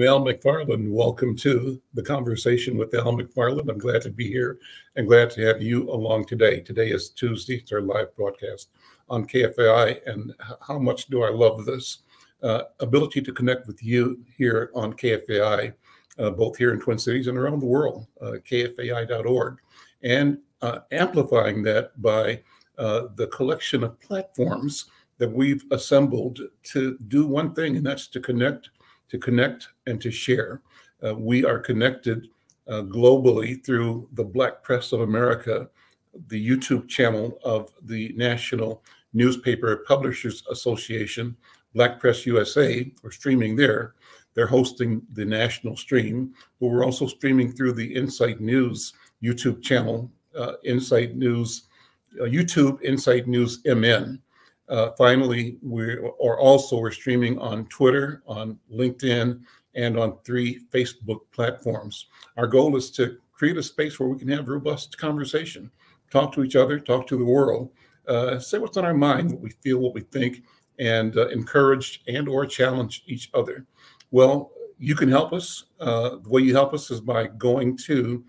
I'm Al McFarlane. Welcome to the conversation with Al McFarlane. I'm glad to be here and glad to have you along today. Today is Tuesday, it's our live broadcast on KFAI, and how much do I love this uh, ability to connect with you here on KFAI, uh, both here in Twin Cities and around the world, uh, kfai.org, and uh, amplifying that by uh, the collection of platforms that we've assembled to do one thing, and that's to connect to connect and to share. Uh, we are connected uh, globally through the Black Press of America, the YouTube channel of the National Newspaper Publishers Association, Black Press USA. We're streaming there. They're hosting the national stream, but we're also streaming through the Insight News YouTube channel, uh, Insight News, uh, YouTube Insight News MN. Uh, finally, we are also we're streaming on Twitter, on LinkedIn, and on three Facebook platforms. Our goal is to create a space where we can have robust conversation, talk to each other, talk to the world, uh, say what's on our mind, what we feel, what we think, and uh, encourage and or challenge each other. Well, you can help us. Uh, the way you help us is by going to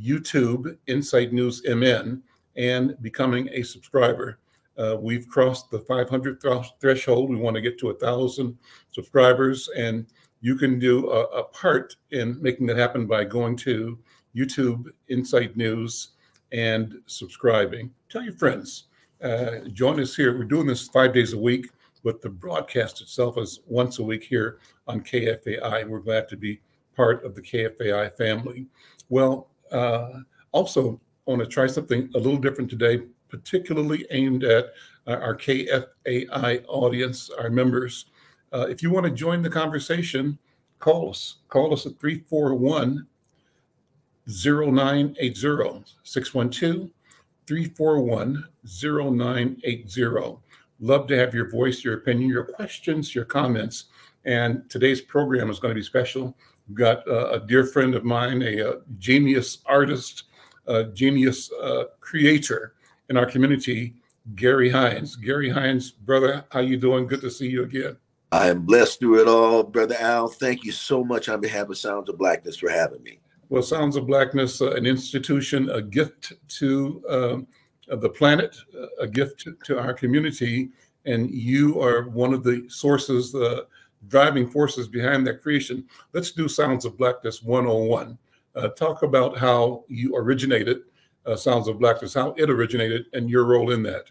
YouTube Insight News MN and becoming a subscriber. Uh, we've crossed the 500 th threshold. We want to get to thousand subscribers, and you can do a, a, part in making that happen by going to YouTube Insight News and subscribing. Tell your friends. Uh, join us here. We're doing this five days a week, but the broadcast itself is once a week here on KFAI. We're glad to be part of the KFAI family. Well, uh, also, I want to try something a little different today particularly aimed at uh, our KFAI audience, our members. Uh, if you want to join the conversation, call us. Call us at 341 0980 612 341 0980. Love to have your voice, your opinion, your questions, your comments. And today's program is going to be special. We've got uh, a dear friend of mine, a, a genius artist, a genius uh, creator, in our community, Gary Hines. Gary Hines, brother, how you doing? Good to see you again. I am blessed through it all, brother Al. Thank you so much on behalf of Sounds of Blackness for having me. Well, Sounds of Blackness, uh, an institution, a gift to um, the planet, a gift to, to, our community, and you are one of the sources, the driving forces behind that creation. Let's do Sounds of Blackness 101. Uh, talk about how you originated uh, Sounds of Blackness, how it originated, and your role in that.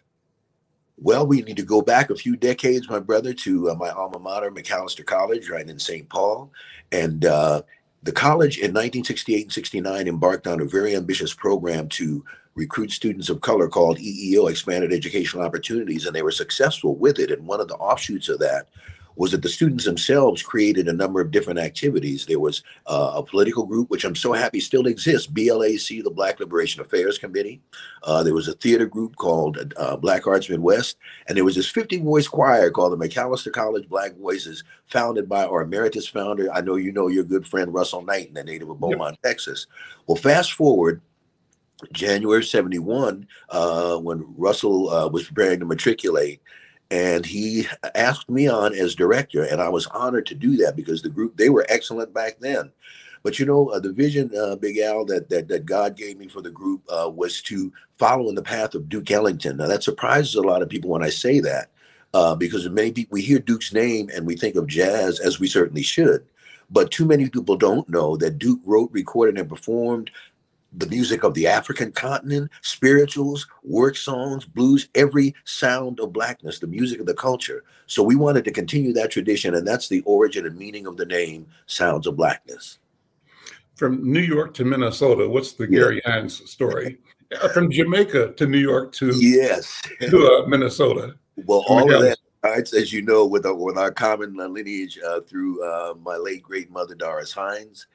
Well, we need to go back a few decades, my brother, to uh, my alma mater, Macalester College, right in St. Paul. And uh, the college in 1968 and 69 embarked on a very ambitious program to recruit students of color called EEO, Expanded Educational Opportunities, and they were successful with it. And one of the offshoots of that was that the students themselves created a number of different activities. There was uh, a political group, which I'm so happy still exists, BLAC, the Black Liberation Affairs Committee. Uh, there was a theater group called uh, Black Arts Midwest, and there was this 50 voice choir called the Macalester College Black Voices, founded by our emeritus founder. I know you know your good friend Russell Knight, the native of Beaumont, yep. Texas. Well, fast forward. January 71, uh, when Russell uh, was preparing to matriculate, and he asked me on as director and i was honored to do that because the group they were excellent back then. But you know uh, the vision uh, big al that, that that god gave me for the group uh, was to follow in the path of duke ellington. Now that surprises a lot of people when i say that uh, because many people we hear duke's name and we think of jazz as we certainly should. But too many people don't know that duke wrote recorded and performed the music of the African continent, spirituals, work songs, blues, every sound of blackness, the music of the culture. So we wanted to continue that tradition, and that's the origin and meaning of the name Sounds of Blackness. From New York to Minnesota, what's the yeah. Gary Hines story? Uh, from Jamaica to New York to yes to uh, Minnesota. Well, all of that starts, as you know, with our, with our common lineage uh, through uh, my late great mother Doris Hines.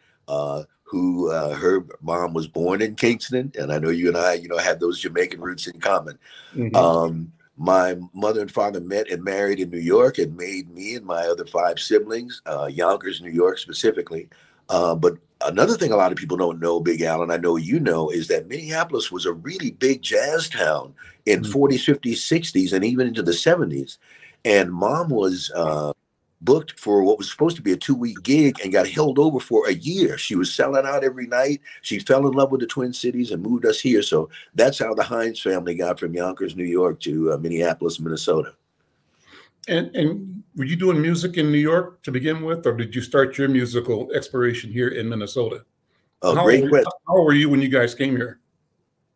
Who uh, her mom was born in Kingston, and I know you and I, you know, have those Jamaican roots in common. Mm-hmm. Um, my mother and father met and married in New York and made me and my other five siblings, uh, Yonkers, New York specifically. Uh, but another thing a lot of people don't know, Big Al, and I know you know, is that Minneapolis was a really big jazz town in mm-hmm. 40s, 50s, 60s, and even into the 70s. And mom was uh, booked for what was supposed to be a two week gig and got held over for a year. She was selling out every night. She fell in love with the Twin Cities and moved us here. So that's how the Hines family got from Yonkers, New York to uh, Minneapolis, Minnesota. And and were you doing music in New York to begin with, or did you start your musical exploration here in Minnesota? Oh, how great old, question. How old were you when you guys came here?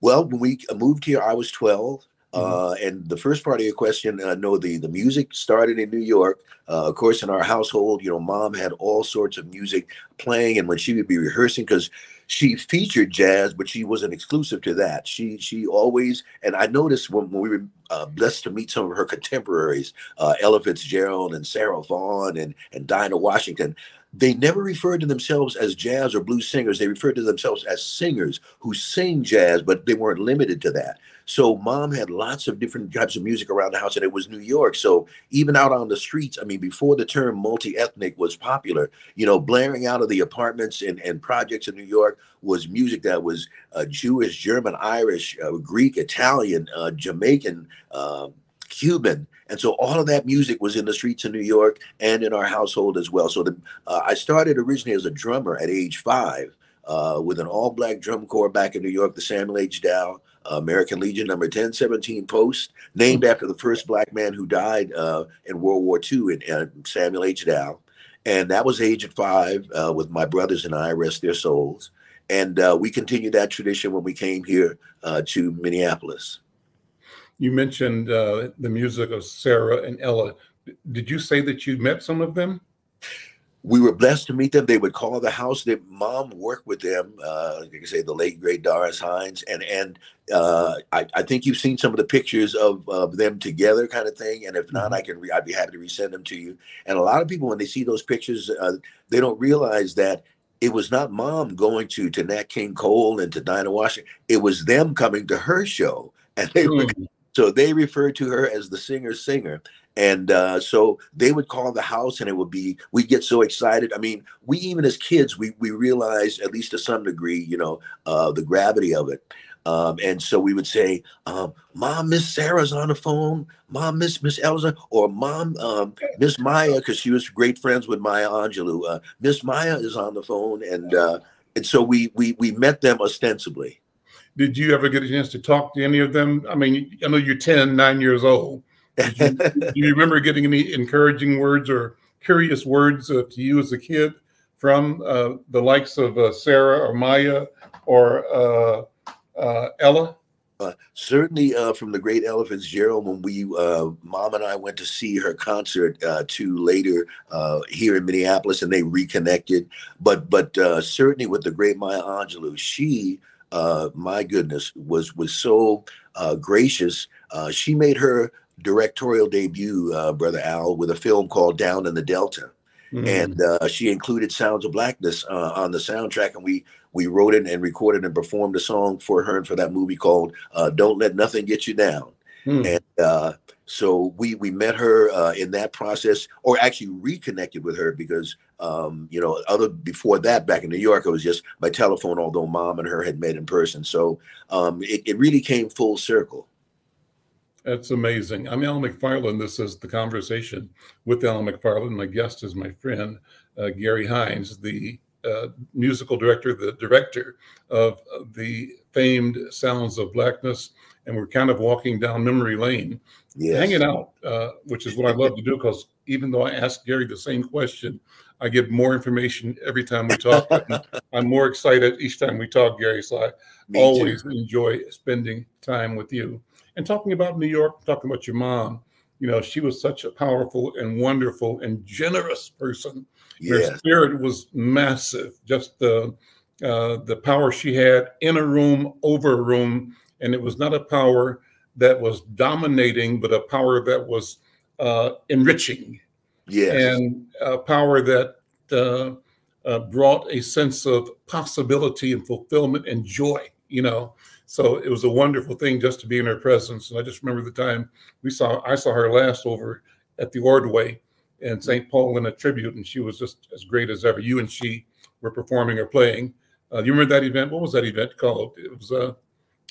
Well, when we moved here, I was 12. Mm-hmm. Uh, and the first part of your question, uh, no, the, the music started in New York. Uh, of course, in our household, you know, mom had all sorts of music playing, and when she would be rehearsing, because she featured jazz, but she wasn't exclusive to that. She she always, and I noticed when, when we were uh, blessed to meet some of her contemporaries, uh, Ella Fitzgerald and Sarah Vaughan and and Dinah Washington, they never referred to themselves as jazz or blues singers. They referred to themselves as singers who sing jazz, but they weren't limited to that. So mom had lots of different types of music around the house, and it was New York. So even out on the streets, I mean, before the term multi-ethnic was popular, you know, blaring out of the apartments and, and projects in New York was music that was uh, Jewish, German, Irish, uh, Greek, Italian, uh, Jamaican, um, Cuban. And so all of that music was in the streets of New York and in our household as well. So the, uh, I started originally as a drummer at age five uh, with an all black drum corps back in New York, the Samuel H. Dow American Legion number 1017 Post, named after the first black man who died uh, in World War II, in, uh, Samuel H. Dow. And that was age at five uh, with my brothers and I, rest their souls. And uh, we continued that tradition when we came here uh, to Minneapolis. You mentioned uh, the music of Sarah and Ella. Did you say that you met some of them? We were blessed to meet them. They would call the house. Their mom worked with them. Uh, like I say, the late great Doris Hines, and and uh, I, I, think you've seen some of the pictures of, of them together, kind of thing. And if not, mm-hmm. I can. Re- I'd be happy to resend them to you. And a lot of people, when they see those pictures, uh, they don't realize that it was not mom going to to Nat King Cole and to Dinah Washington. It was them coming to her show, and they mm. were, so they referred to her as the singer singer and uh, so they would call the house and it would be we'd get so excited. I mean we even as kids we we realized at least to some degree you know uh, the gravity of it. Um, and so we would say um, mom miss sarah's on the phone. Mom miss miss elsa or mom um, miss maya because she was great friends with maya angelou uh, miss maya is on the phone. And uh, and so we we we met them ostensibly. Did you ever get a chance to talk to any of them? I mean i know you're 10 9 years old do you remember getting any encouraging words or curious words uh, to you as a kid from uh, the likes of uh, Sarah or Maya or uh, uh, Ella? Uh, certainly from the great Ella Fitzgerald when we mom and I went to see her concert to later here in Minneapolis and they reconnected but but certainly with the great Maya Angelou she my goodness was was so gracious she made her directorial debut, uh, Brother Al, with a film called Down in the Delta. Mm-hmm. And uh, she included Sounds of Blackness uh, on the soundtrack, and we we wrote it and recorded and performed a song for her and for that movie called uh, "Don't Let Nothing Get You Down." Mm. And uh, so we we met her uh, in that process, or actually reconnected with her because um, you know other before that back in New York it was just by telephone. Although mom and her had met in person, so um, it, it really came full circle. That's amazing. I'm Alan McFarlane. This is the conversation with Alan McFarlane. My guest is my friend uh, Gary Hines, the uh, musical director, the director of the famed Sounds of Blackness. And we're kind of walking down memory lane, yes. hanging out, uh, which is what I love to do because even though I ask Gary the same question, I get more information every time we talk. I'm more excited each time we talk, Gary. So I Me always too. enjoy spending time with you. And talking about New York, talking about your mom, you know, she was such a powerful and wonderful and generous person. Yes. Her spirit was massive. Just the uh, the power she had in a room, over a room, and it was not a power that was dominating, but a power that was uh, enriching. Yes. And a power that uh, uh brought a sense of possibility and fulfillment and joy. You know, so it was a wonderful thing just to be in her presence. And I just remember the time we saw I saw her last over at the Ordway in St. Paul in a tribute, and she was just as great as ever. You and she were performing or playing. Uh, you remember that event? What was that event called? It was a,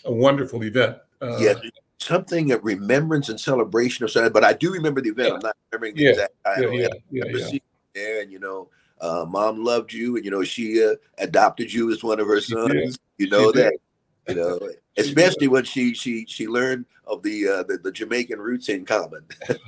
a wonderful event. Uh, yes, something of remembrance and celebration of something. But I do remember the event. Yeah. I'm not remembering the Yeah. exact title. Yeah, yeah, And yeah, yeah. there, and you know, uh, mom loved you, and you know, she uh, adopted you as one of her sons. You know She did. You know, especially when she she she learned of the uh, the, the Jamaican roots in common.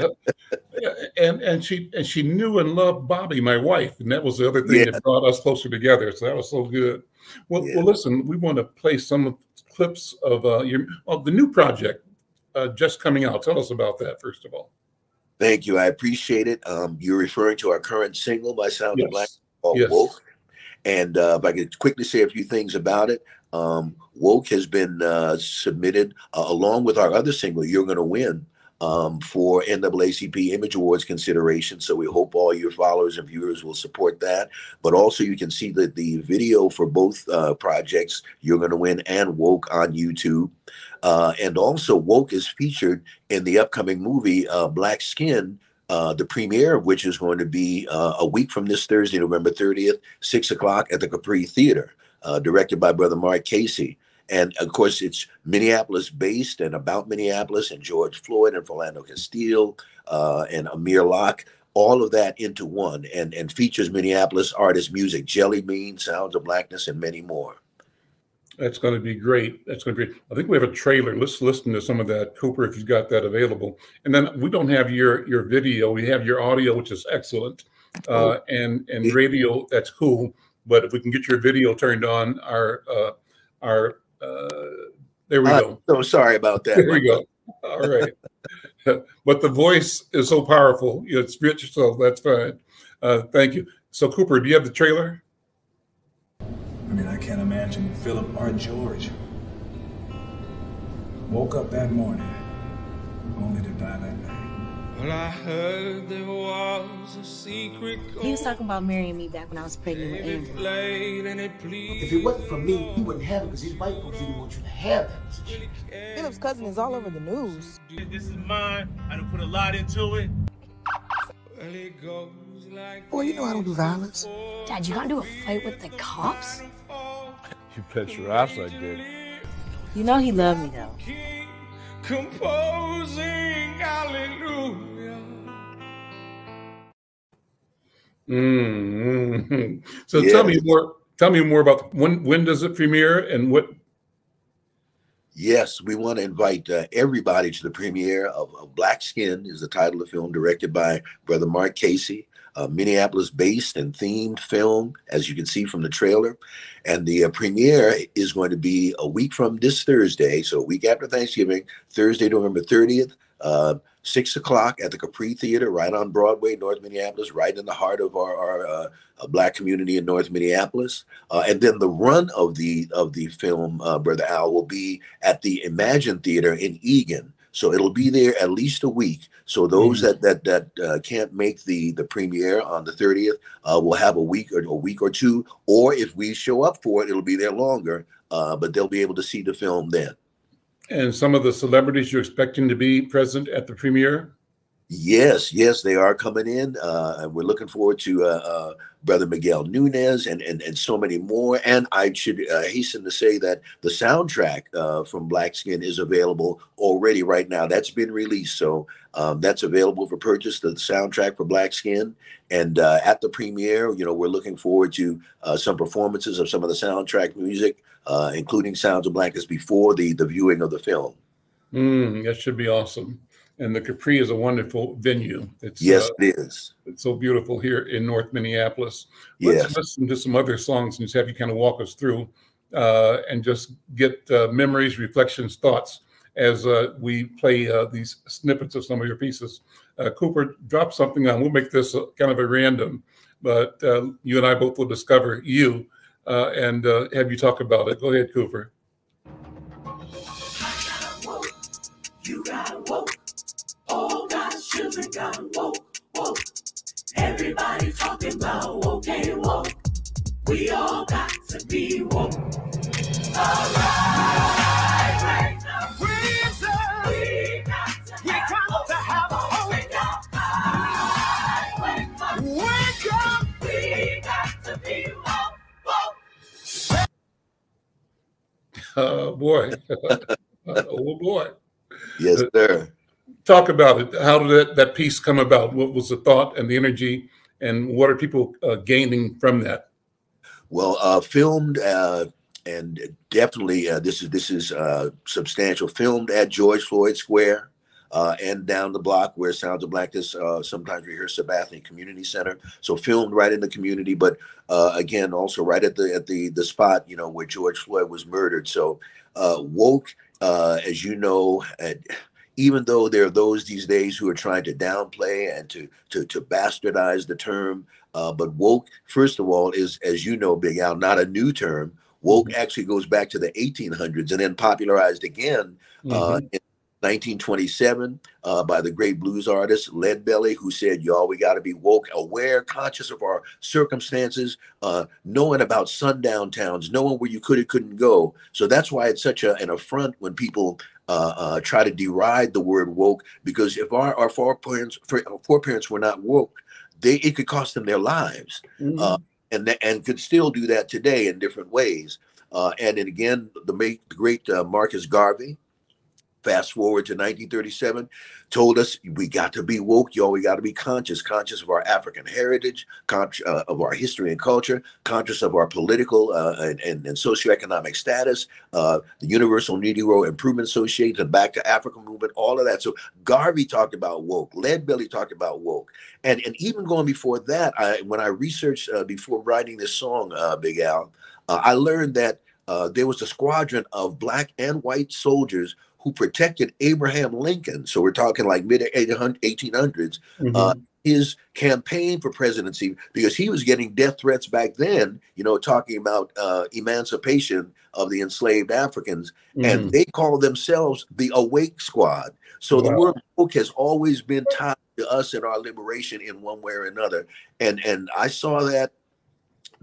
Yeah, and and she and she knew and loved Bobby, my wife, and that was the other thing Yeah. that brought us closer together. So that was so good. Well, Yeah. well, listen, we want to play some clips of uh, your of the new project uh, just coming out. Tell us about that first of all. Thank you. I appreciate it. Um, you're referring to our current single by Sound of Black Yes. called Yes. Woke. And uh, if I could quickly say a few things about it, um, Woke has been uh, submitted uh, along with our other single, You're Gonna Win, um, for NAACP Image Awards consideration. So we hope all your followers and viewers will support that. But also, you can see the, the video for both uh, projects, You're Gonna Win and Woke, on YouTube. Uh, and also, Woke is featured in the upcoming movie uh, Black Skin, uh, the premiere of which is going to be uh, a week from this Thursday, November 30th, 6 o'clock at the Capri Theater, uh, directed by Brother Mark Casey. And of course, it's Minneapolis based and about Minneapolis and George Floyd and Philando Castile uh, and Amir Locke, all of that into one and, and features Minneapolis artist music, Jelly Bean, Sounds of Blackness, and many more. That's going to be great. That's going to be. I think we have a trailer. Let's listen to some of that, Cooper, if you've got that available. And then we don't have your your video. We have your audio, which is excellent, uh, and and radio. That's cool. But if we can get your video turned on, our uh, our uh, there we Uh, go. so sorry about that. There we go. All right. but the voice is so powerful. It's rich, so that's fine. Uh, thank you. So Cooper, do you have the trailer? I mean, I can't imagine Philip or George woke up that morning only to die that night. He was talking about marrying me back when I was pregnant with It Andrew. and. If it wasn't for me, he wouldn't have it because these white folks didn't want you to have that position. Philip's cousin is all over the news. This is mine. I done put a lot into it. Well, it goes like Boy, you know I don't do violence. Dad, you got into a fight with the cops? You bet your ass I did. You know he loved me though. King composing hallelujah. mm So tell me more. Tell me more about when when does it premiere and what? Yes, we want to invite uh, everybody to the premiere of, of Black Skin is the title of the film directed by Brother Mark Casey, a Minneapolis-based and themed film, as you can see from the trailer. And the uh, premiere is going to be a week from this Thursday, so a week after Thanksgiving, Thursday, November 30th, uh, 6 o'clock at the Capri Theater, right on Broadway, North Minneapolis, right in the heart of our, our uh, uh, Black community in North Minneapolis. Uh, and then the run of the of the film, Brother Al, will be at the Emagine Theater in Eagan. So it'll be there at least a week. So those that that that uh, can't make the the premiere on the 30th uh, will have a week or a week or two, or if we show up for it, it'll be there longer. Uh, but they'll be able to see the film then. And some of the celebrities you're expecting to be present at the premiere? Yes, yes, they are coming in, uh, and we're looking forward to uh, uh, Brother Miguel Nunez and, and and so many more. And I should uh, hasten to say that the soundtrack uh, from Black Skin is available already right now. That's been released, so um, that's available for purchase. The soundtrack for Black Skin, and uh, at the premiere, you know, we're looking forward to some performances of some of the soundtrack music, including Sounds of Blackness before the the viewing of the film. Mm, that should be awesome. And the Capri is a wonderful venue. It's Yes, uh, it is. it's so beautiful here in North Minneapolis. Let's Yes. listen to some other songs and just have you kind of walk us through uh, and just get uh, memories, reflections, thoughts as uh, we play uh, these snippets of some of your pieces. Uh, Cooper, drop something on. We'll make this a, kind of a random, but uh, you and I both will discover you uh, and uh, have you talk about it. Go ahead, Cooper. Children got woke, woke. Everybody talking about woke and woke. We all got to be woke. All right, right now. We got to we have got to have hope. Wake up. Wake up. Wake up. We got to be woke, woke. Oh boy. oh boy. Yes, sir. Talk about it. How did that, that piece come about? What was the thought and the energy, and what are people uh, gaining from that? Well, uh, filmed uh, and definitely uh, this is this is uh, substantial. Filmed at George Floyd Square uh, and down the block where Sounds of Blackness sometimes rehearse Sabathani Community Center. So filmed right in the community, but again also right at the at the the spot you know where George Floyd was murdered. So woke, as you know. At, even though there are those these days who are trying to downplay and to to, to bastardize the term, uh, but woke, first of all, is as you know, Big Al, not a new term. Woke mm-hmm. actually goes back to the 1800s and then popularized again uh, mm-hmm. in 1927 uh, by the great blues artist Leadbelly, who said, "Y'all, we got to be woke, aware, conscious of our circumstances, uh, knowing about sundown towns, knowing where you could and couldn't go." So that's why it's such a, an affront when people uh, uh, try to deride the word woke because if our, our foreparents foreparents were not woke, they it could cost them their lives, mm-hmm. uh, and and could still do that today in different ways. Uh, and then again, the, the great uh, Marcus Garvey, fast forward to 1937 told us we got to be woke y'all. We got to be conscious conscious of our african heritage conscious uh, of our history and culture conscious of our political uh, and, and, and, socioeconomic status uh, the universal negro improvement association the back to africa movement all of that. So garvey talked about woke leadbelly talked about woke. And, and even going before that I, when i researched uh, before writing this song uh, big al uh, i learned that there was a squadron of black and white soldiers who protected Abraham Lincoln. So we're talking like mid 1800s. Mm-hmm. Uh, his campaign for presidency because he was getting death threats back then, you know, talking about uh, emancipation of the enslaved Africans. Mm-hmm. And they call themselves the Awake Squad. So wow. the word woke has always been tied to us and our liberation in one way or another. And and I saw that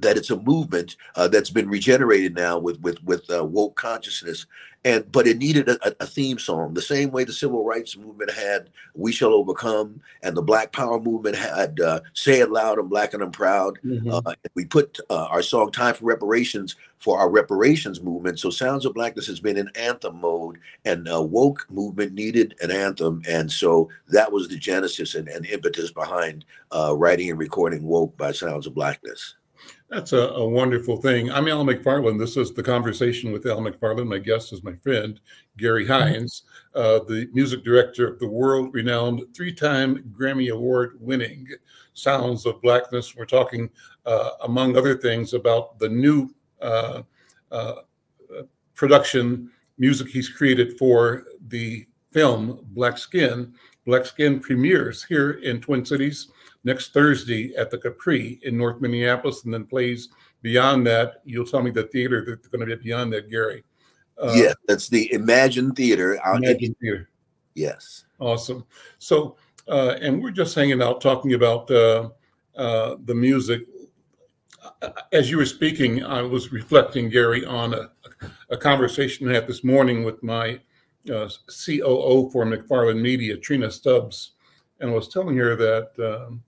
that it's a movement uh, that's been regenerated now with with with uh, woke consciousness. And but it needed a, a, theme song. The same way the civil rights movement had we shall overcome and the black power movement had uh, say it loud i'm black and i'm proud. Mm-hmm. uh, we put uh, our song time for reparations for our reparations movement. So sounds of blackness has been in anthem mode and uh, woke movement needed an anthem. And so that was the genesis and, and impetus behind uh, writing and recording woke by sounds of blackness that's a, a, wonderful thing. I'm Al McFarlane. This is the conversation with Al McFarlane. My guest is my friend, Gary mm-hmm. Hines, uh, the music director of the world renowned three time Grammy Award winning Sounds of Blackness. We're talking, uh, among other things, about the new uh, uh production music he's created for the film Black Skin. Black Skin premieres here in Twin Cities next Thursday at the Capri in North Minneapolis, and then plays beyond that. You'll tell me the theater that's going to be beyond that, Gary. Uh, yeah, that's the Emagine Theater. Emagine Theater. Yes. Awesome. So, uh, and we're just hanging out talking about uh, uh, the music. As you were speaking, I was reflecting, Gary, on a, a conversation I had this morning with my uh, COO for McFarlane Media, Trina Stubbs, and I was telling her that um,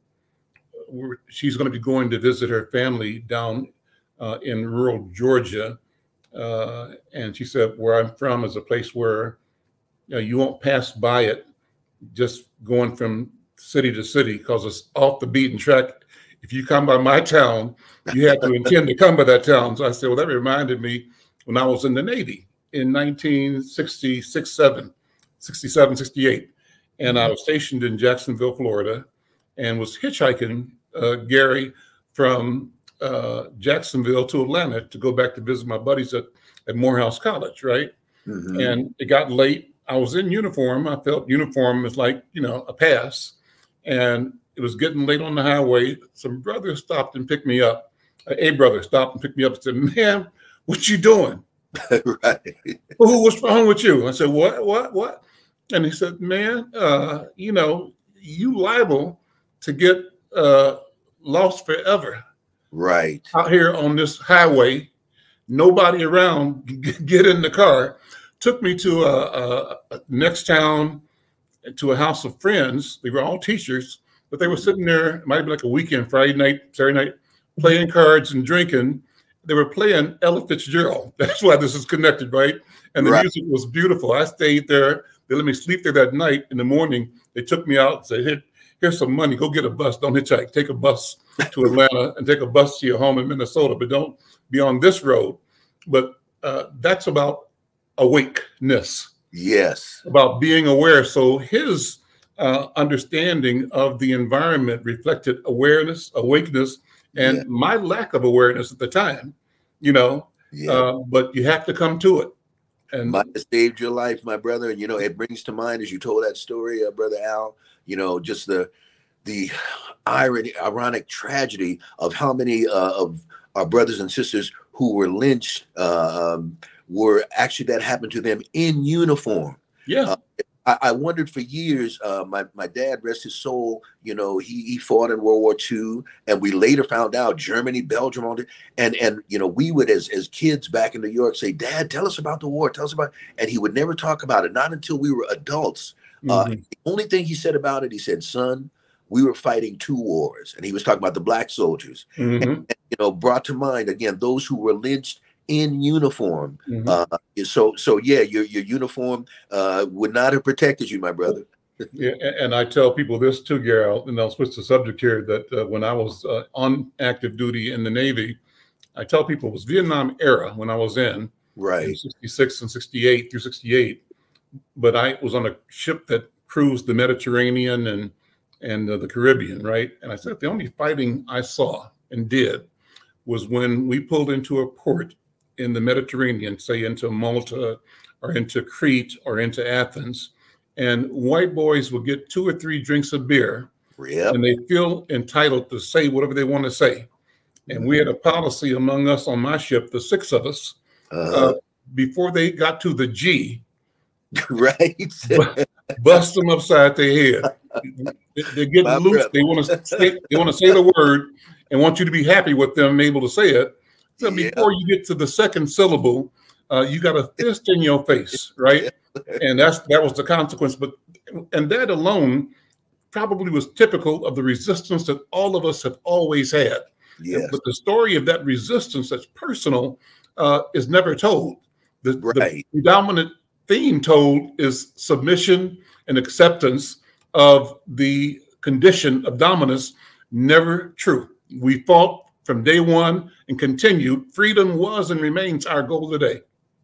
she's going to be going to visit her family down uh, in rural Georgia. Uh, and she said, Where I'm from is a place where you, know, you won't pass by it just going from city to city because it's off the beaten track. If you come by my town, you have to intend to come by that town. So I said, Well, that reminded me when I was in the Navy in 1966, 7, 67, 68. And I was stationed in Jacksonville, Florida, and was hitchhiking uh, Gary from uh, Jacksonville to Atlanta to go back to visit my buddies at, at Morehouse College, right? Mm-hmm. And it got late. I was in uniform. I felt uniform was like, you know, a pass. And it was getting late on the highway. Some brother stopped and picked me up. A brother stopped and picked me up and said, Man, what you doing? right. Oh, what's wrong with you? I said, What, what, what? And he said, Man, uh, you know, you liable to get uh, lost forever. Right. Out here on this highway, nobody around, get in the car. Took me to a, a, a next town to a house of friends. They were all teachers, but they were mm-hmm. sitting there, it might be like a weekend, Friday night, Saturday night, playing cards and drinking. They were playing Ella Fitzgerald. That's why this is connected, right? And the right. music was beautiful. I stayed there They let me sleep there that night. In the morning, they took me out and said, Here, here's some money. Go get a bus. Don't hitchhike. Take a bus to Atlanta and take a bus to your home in Minnesota, but don't be on this road. But uh, that's about awakeness. Yes. About being aware. So his uh, understanding of the environment reflected awareness, awakeness, and yeah. my lack of awareness at the time, you know. Yeah. Uh, but you have to come to it. And might have saved your life, my brother. And you know, it brings to mind as you told that story, uh, brother Al. You know, just the the irony, ironic tragedy of how many uh, of our brothers and sisters who were lynched uh, um, were actually that happened to them in uniform. Yeah. Uh, I, I, wondered for years. Uh, my my dad, rest his soul, you know, he he fought in World War II, and we later found out Germany, Belgium, all that. And and you know, we would as as kids back in New York say, "Dad, tell us about the war. Tell us about." And he would never talk about it, not until we were adults. Uh, mm-hmm. The only thing he said about it, he said, "Son, we were fighting two wars," and he was talking about the black soldiers. Mm-hmm. And, and, you know, brought to mind again those who were lynched in uniform. Mm-hmm. Uh, so, so yeah, your your uniform uh, would not have protected you, my brother. yeah, and I tell people this too, Gerald, and I'll switch the subject here. That uh, when I was uh, on active duty in the Navy, I tell people it was Vietnam era when I was in, right, '66 and '68 through '68. But I was on a ship that cruised the Mediterranean and and uh, the Caribbean, right? And I said the only fighting I saw and did was when we pulled into a port in the Mediterranean, say into Malta or into Crete or into Athens, and white boys would get two or three drinks of beer, yep. and they feel entitled to say whatever they want to say. And we had a policy among us on my ship, the six of us, uh-huh. uh, before they got to the G, right? bust them upside their head. They, get loose. They want to say, they want to say the word and want you to be happy with them able to say it. So yeah. before you get to the second syllable, uh, you got a fist in your face, right? and that's that was the consequence. But and that alone probably was typical of the resistance that all of us have always had. Yes. But the story of that resistance that's personal uh, is never told. The, right. the dominant theme told is submission and acceptance of the condition of dominance. Never true. We fought from day one and continued, freedom was and remains our goal today.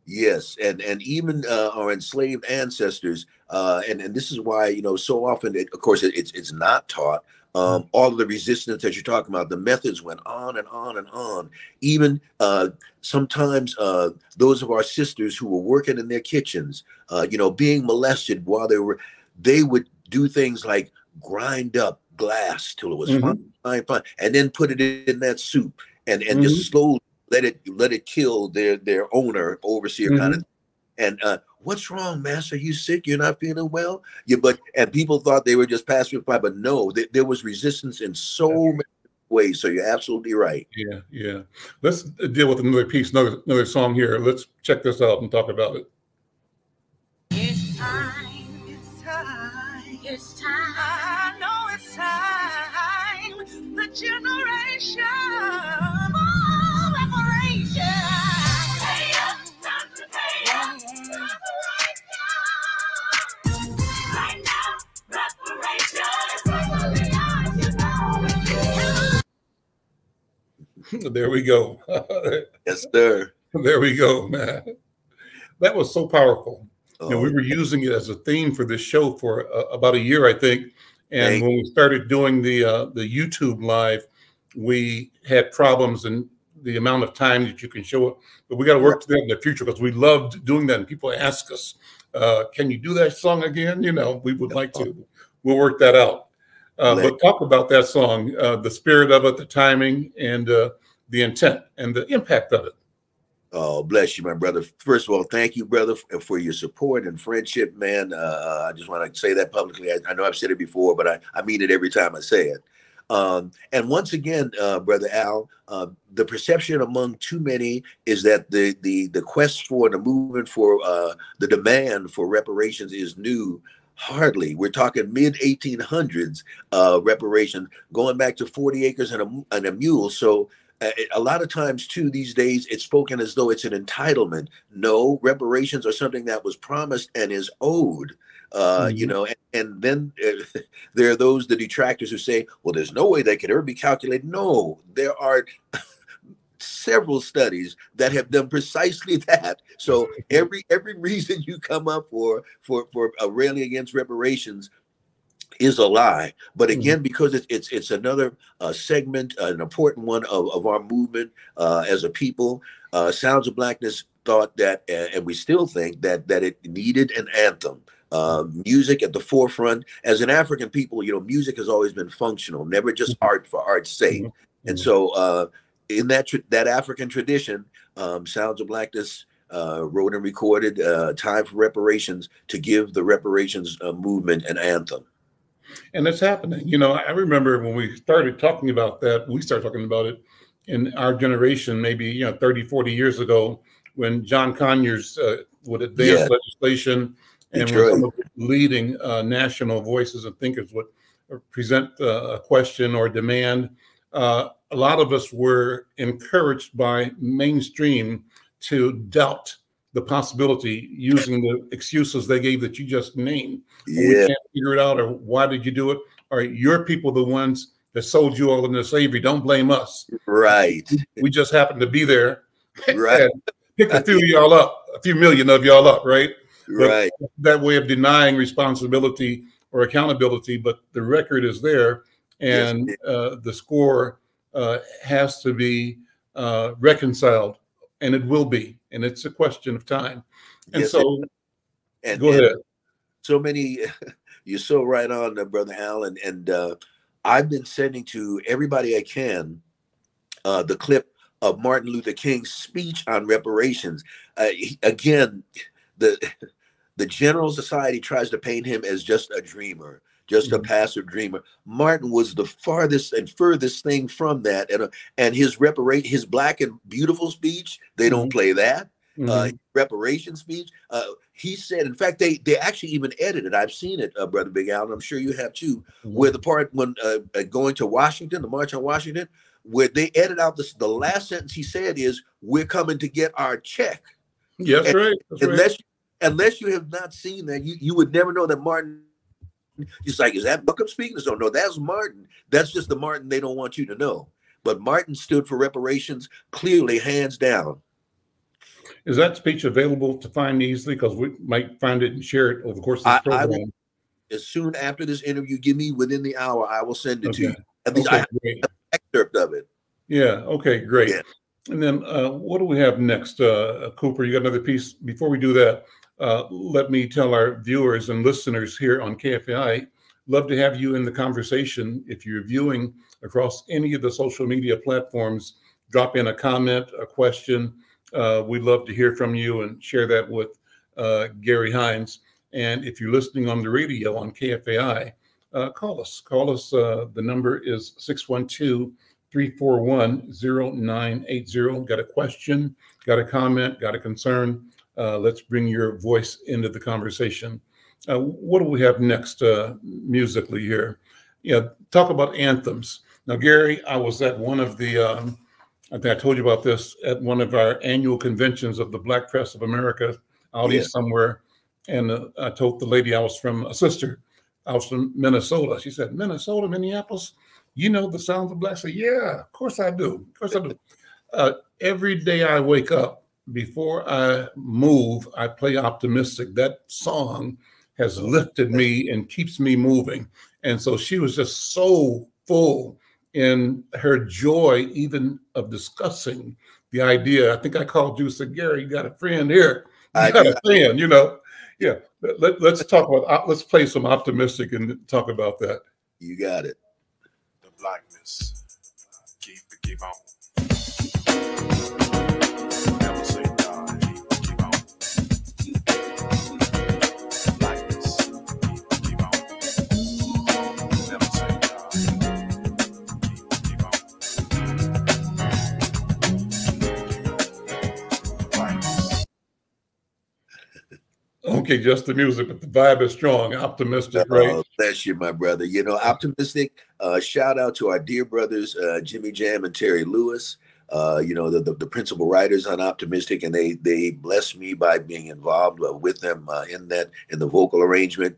Yes, and and even uh, our enslaved ancestors, uh, and and this is why you know so often, it, of course, it, it's it's not taught. Um, all of the resistance that you're talking about, the methods went on and on and on. Even uh, sometimes uh, those of our sisters who were working in their kitchens, uh, you know, being molested while they were, they would do things like grind up glass till it was mm-hmm. fine, fine, fine, and then put it in that soup and and mm-hmm. just slowly let it let it kill their their owner overseer mm-hmm. kind of and uh what's wrong master? You sick? You're not feeling well? Yeah but and people thought they were just passing by but no th- there was resistance in so many ways so you're absolutely right. Yeah yeah. Let's uh, deal with another piece another another song here. Let's check this out and talk about it there we go. yes, sir. There we go, man. That was so powerful. Oh, you know, we were using it as a theme for this show for uh, about a year, I think. And when we started doing the uh, the YouTube live, we had problems in the amount of time that you can show it. But we got to work to that in the future because we loved doing that. And people ask us, uh, "Can you do that song again?" You know, we would like to. We'll work that out. Uh, but talk about that song, uh, the spirit of it, the timing, and uh, the intent and the impact of it. Oh, bless you, my brother. First of all, thank you, brother, for your support and friendship, man. Uh, I just want to say that publicly. I, I, know I've said it before, but I, I mean it every time I say it. Um, and once again, uh, brother Al, uh, the perception among too many is that the the the quest for the movement for uh, the demand for reparations is new. Hardly. We're talking mid 1800s uh, reparations, going back to 40 acres and a, and a mule. So a lot of times too these days it's spoken as though it's an entitlement. No reparations are something that was promised and is owed uh, mm-hmm. you know and, and then uh, there are those the detractors who say well there's no way that could ever be calculated. No there are several studies that have done precisely that. So every every reason you come up for for for uh, railing against reparations is a lie. But mm-hmm. again, mm-hmm. because it's it's it's another uh, segment, uh, an important one of, of our movement uh, as a people. Uh, Sounds of Blackness thought that, and we still think that that it needed an anthem. Uh, music at the forefront. As an African people, you know, music has always been functional, never just mm-hmm. art for art's sake. Mm-hmm. And so, uh, in that tra- that African tradition, um, Sounds of Blackness uh, wrote and recorded uh, "Time for Reparations" to give the reparations uh, movement an anthem and it's happening. You know, I remember when we started talking about that, we started talking about it in our generation, maybe, you know, 30, 40 years ago, when John Conyers uh, would advance yeah. legislation and some leading uh, national voices and thinkers would present uh, a question or demand. Uh, a lot of us were encouraged by mainstream to doubt the possibility using the excuses they gave that you just named. Yeah. We can't figure it out, or why did you do it? Or your people the ones that sold you all into slavery. Don't blame us. Right. We just happened to be there. Right. pick a few of y'all up, a few million of y'all up, right? Right. That way of denying responsibility or accountability, but the record is there, and yes. uh, the score uh, has to be uh, reconciled, and it will be and it's a question of time. And yes, so, and, go and ahead. So many, you're so right on, uh, brother Allen. And uh, I've been sending to everybody I can uh, the clip of Martin Luther King's speech on reparations. Uh, he, again, the the general society tries to paint him as just a dreamer just a mm-hmm. passive dreamer. Martin was the farthest and furthest thing from that, and uh, and his reparate his black and beautiful speech. They don't mm-hmm. play that. Uh, mm-hmm. Uh, reparation speech. Uh, he said, in fact, they they actually even edited. I've seen it, uh, brother Big Al, and I'm sure you have too. Mm-hmm. Where the part when uh, going to Washington, the march on Washington, where they edit out this, the last sentence he said is, "We're coming to get our check." Yes, and, right. That's unless right. unless you have not seen that, you you would never know that Martin He's like, is that Buckham speaking? So no, that's Martin. That's just the Martin they don't want you to know. But Martin stood for reparations clearly, hands down. Is that speech available to find easily? Because we might find it and share it over the course of this I, program. I will, as soon after this interview, give me within the hour, I will send it okay. to you. At least okay, I have an excerpt of it. Yeah. Okay. Great. Yeah. And then uh, what do we have next, uh, Cooper? You got another piece. Before we do that, uh, let me tell our viewers and listeners here on KFAI, love to have you in the conversation. If you're viewing across any of the social media platforms, drop in a comment, a question. Uh, we'd love to hear from you and share that with uh, Gary Hines. And if you're listening on the radio on KFAI, uh, call us. Call us. Uh, the number is 612 341 0980. Got a question, got a comment, got a concern? Uh, let's bring your voice into the conversation. Uh, what do we have next uh, musically here? Yeah, talk about anthems. Now, Gary, I was at one of the, um, I think I told you about this, at one of our annual conventions of the Black Press of America out yeah. east somewhere. And uh, I told the lady I was from a sister, I was from Minnesota. She said, Minnesota, Minneapolis, you know the sounds of black? I said, yeah, of course I do. Of course I do. Uh, every day I wake up, before I move, I play optimistic. That song has lifted me and keeps me moving. And so she was just so full in her joy, even of discussing the idea. I think I called you, said, Gary, you got a friend here. You I got a friend, you know. Yeah. Let, us talk about, uh, let's play some optimistic and talk about that. You got it. The blackness. Uh, keep, keep on. Okay, just the music, but the vibe is strong, optimistic, oh, right? Bless you, my brother. You know, optimistic. Uh, shout out to our dear brothers, uh, Jimmy Jam and Terry Lewis. uh, you know, the, the, the principal writers on Optimistic, and they they blessed me by being involved uh, with them uh, in that in the vocal arrangement.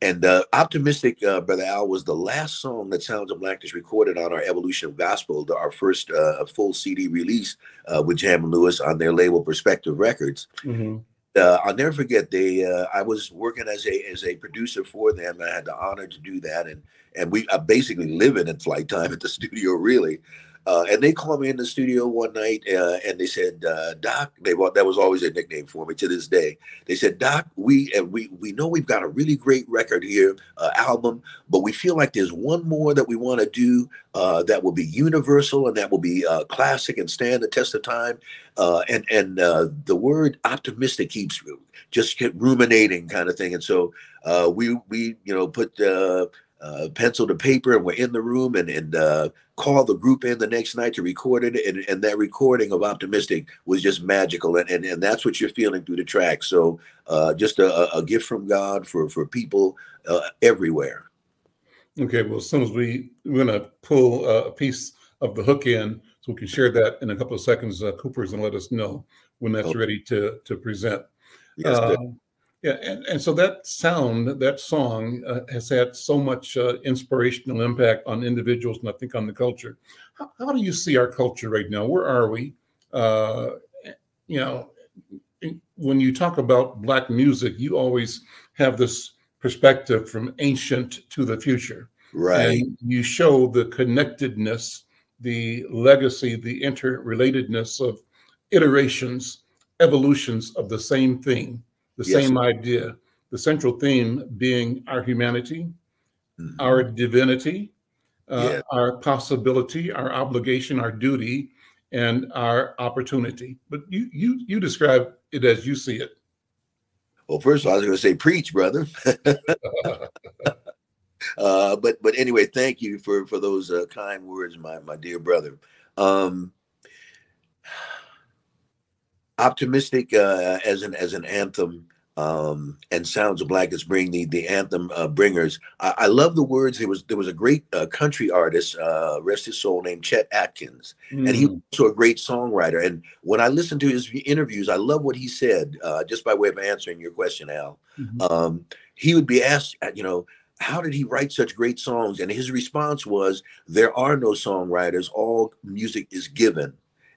And uh, Optimistic, uh, Brother Al, was the last song that Sounds of Blackness recorded on our Evolution of Gospel, the, our first uh, full CD release uh, with Jam and Lewis on their label Perspective Records. Mm-hmm. Uh, I'll never forget they. Uh, I was working as a as a producer for them. I had the honor to do that, and and we I basically living in Flyte Tyme at the studio, really. Uh, and they called me in the studio one night uh, and they said, uh, Doc, they that was always a nickname for me to this day. They said, Doc, we and we we know we've got a really great record here, uh, album, but we feel like there's one more that we want to do uh, that will be universal and that will be uh, classic and stand the test of time. and and the word optimistic keeps just ruminating kind of thing. And so we we you know put uh, pencil to paper and we're in the room and, and uh, call the group in the next night to record it. And, and that recording of Optimistic was just magical. And, and, and that's what you're feeling through the track. So uh, just a, a gift from God for, for people uh, everywhere. Okay, well, as soon as we, we're going to pull a piece of the hook in so we can share that in a couple of seconds, uh, Cooper's going to let us know when that's okay. ready to, to present. Yes, yeah, and, and so that sound, that song uh, has had so much uh, inspirational impact on individuals and I think on the culture. How, how do you see our culture right now? Where are we? Uh, you know, when you talk about Black music, you always have this perspective from ancient to the future. Right. And you show the connectedness, the legacy, the interrelatedness of iterations, evolutions of the same thing the yes. same idea. The central theme being our humanity, mm-hmm. our divinity, uh, our possibility, our obligation, our duty, and our opportunity. But you you you describe it as you see it. Well, first of all, I was going to say, preach, brother. uh, but but anyway, thank you for for those uh, kind words, my my dear brother. Um, optimistic uh, as an as an anthem um, and Sounds of Blackness bring the the anthem uh, bringers. I, I, love the words. There was there was a great uh, country artist, uh, rest his soul, named Chet Atkins, mm. and he was also a great songwriter. And when I listened to his interviews, I love what he said. Uh, just by way of answering your question, Al, mm-hmm. um, he would be asked, uh, you know, how did he write such great songs? And his response was, "There are no songwriters. All music is given."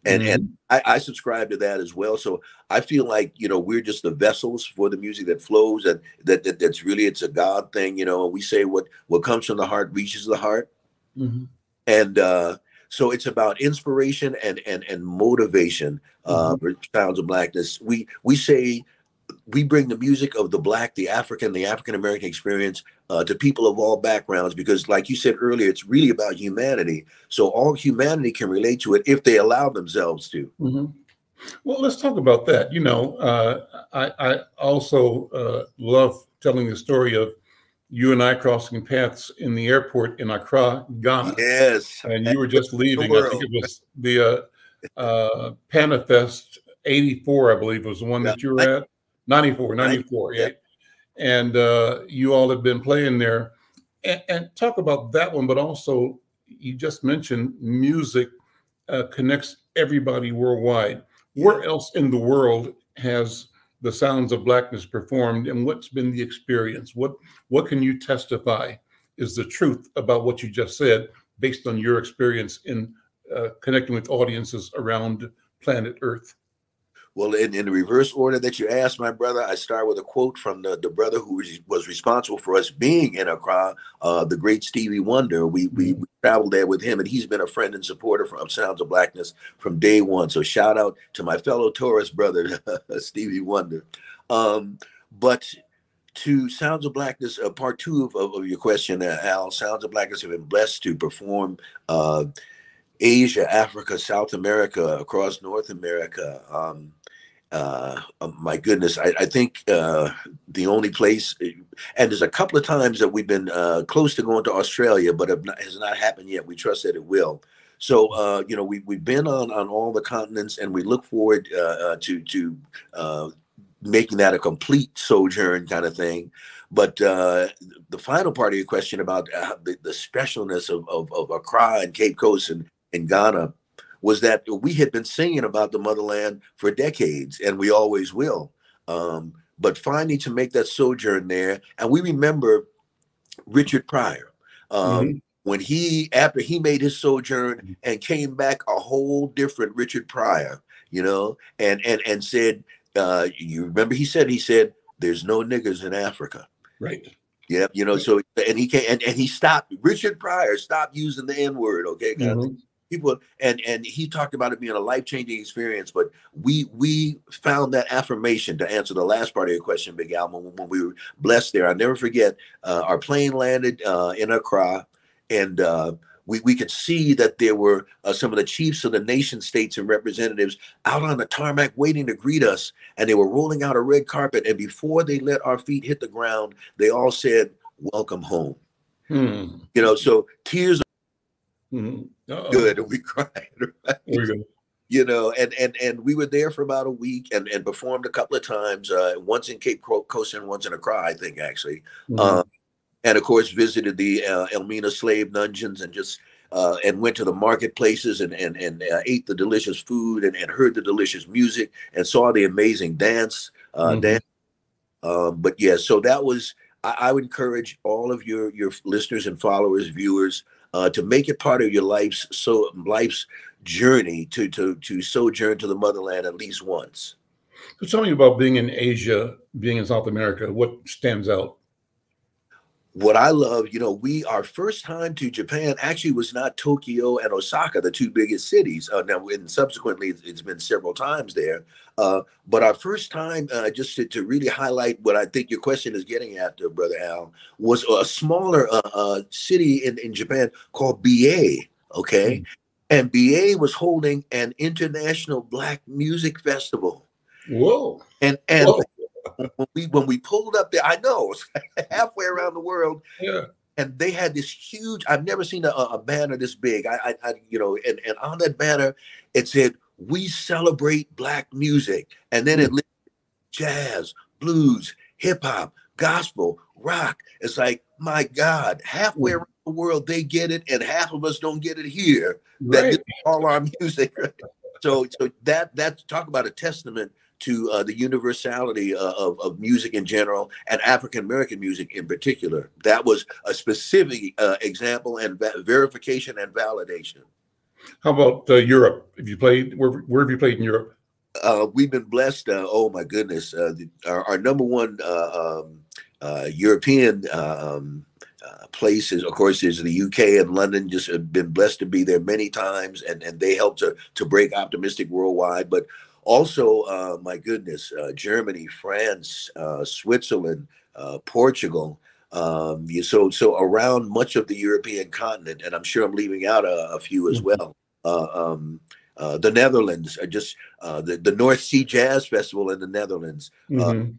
And mm-hmm. and I, I, subscribe to that as well. So I feel like you know we're just the vessels for the music that flows, and that, that that's really it's a God thing. You know, we say what what comes from the heart reaches the heart, mm-hmm. and uh, so it's about inspiration and and and motivation. Uh, mm-hmm. Uh, sounds of blackness. We we say we bring the music of the black, the African, the African American experience uh, to people of all backgrounds because, like you said earlier, it's really about humanity. So all humanity can relate to it if they allow themselves to. Mm-hmm. Well, let's talk about that. You know, uh, I, I, also uh, love telling the story of you and I crossing paths in the airport in Accra, Ghana. Yes. And you were just leaving. I think it was the uh, uh, Panafest 84, I believe, was the one that you were at. 94, 94, yeah. And uh, you all have been playing there. And, and, talk about that one, but also you just mentioned music uh, connects everybody worldwide. Where else in the world has the sounds of blackness performed and what's been the experience? What what can you testify is the truth about what you just said based on your experience in uh, connecting with audiences around planet Earth? Well, in, in the reverse order that you asked, my brother, I start with a quote from the, the brother who was responsible for us being in Accra, uh, the great Stevie Wonder. We, we, we traveled there with him, and he's been a friend and supporter from Sounds of Blackness from day one. So shout out to my fellow tourist brother, Stevie Wonder. Um, but to Sounds of Blackness, uh, part two of, of, of your question, uh, Al, Sounds of Blackness have been blessed to perform uh, Asia, Africa, South America, across North America. Um, uh, oh my goodness, I, I think uh, the only place, and there's a couple of times that we've been uh, close to going to Australia, but it has not happened yet. We trust that it will. So uh, you know, we we've been on on all the continents, and we look forward uh, to to making that a complete sojourn kind of thing. But the final part of your question about the, the specialness of, of, of Accra and Cape Coast and, and Ghana, was that we had been singing about the motherland for decades, and we always will. Um, but finally, to make that sojourn there, and we remember Richard Pryor. Um, mm-hmm. When he, after he made his sojourn and came back a whole different Richard Pryor, you know, and and and said, uh, you remember he said he said, "There's no niggers in Africa." Right. Yeah, you know, so and he can and, and he stopped. Richard Pryor stopped using the N word. Okay, mm-hmm. People and and he talked about it being a life changing experience. But we we found that affirmation to answer the last part of your question, Big Al, when, when we were blessed there. I never forget. Uh, our plane landed uh, in Accra, and uh, we, we could see that there were uh, some of the chiefs of the nation states and representatives out on the tarmac waiting to greet us. And they were rolling out a red carpet. And before they let our feet hit the ground, they all said, Welcome home. Hmm. You know, so tears mm-hmm. good. And we cried. Right? You know, and and and we were there for about a week and, and performed a couple of times, uh, once in Cape Coast and once in Accra, I think actually. Mm-hmm. Um, and of course visited the uh, Elmina slave dungeons and just uh, and went to the marketplaces and and, and uh, ate the delicious food and, and heard the delicious music and saw the amazing dance uh, mm-hmm. dance. Um, but yeah, so that was I, I, would encourage all of your your listeners and followers, viewers, uh, to make it part of your life's so life's journey to to to sojourn to the motherland at least once. So tell me about being in Asia, being in South America. What stands out? What I love, you know, we our first time to Japan actually was not Tokyo and Osaka, the two biggest cities. Uh, now, and subsequently, it's been several times there. Uh, but our first time, uh, just to, to, really highlight what I think your question is getting at, uh, Brother Al, was a smaller uh, uh, city in, in Japan called BA. Okay. Mm-hmm. And BA was holding an international black music festival. Whoa. And, and, Whoa when we when we pulled up there, I know it's halfway around the world. Yeah. And they had this huge. I've never seen a, a banner this big. I, I, I, you know, and, and on that banner, it said, "We celebrate Black music," and then it mm. jazz, blues, hip hop, gospel, rock. It's like, my God, halfway mm. around the world they get it, and half of us don't get it here. Right. That all our music. so, so that that talk about a testament to uh, the universality uh, of, of music in general and African American music in particular. That was a specific uh, example and va- verification and validation. How about uh, Europe? Have you played? Where, where have you played in Europe? Uh, we've been blessed. Uh, oh my goodness! The, our, our, number one um, European um, uh, places, of course, is the UK and London. Just have been blessed to be there many times, and and they helped to to break optimistic worldwide. But also, uh, my goodness, uh, Germany, France, uh, Switzerland, uh, Portugal. Um, so, so around much of the European continent, and I'm sure I'm leaving out a, a few as mm-hmm. well. Uh, um, uh, the Netherlands, just the the North Sea Jazz Festival in the Netherlands. Mm-hmm.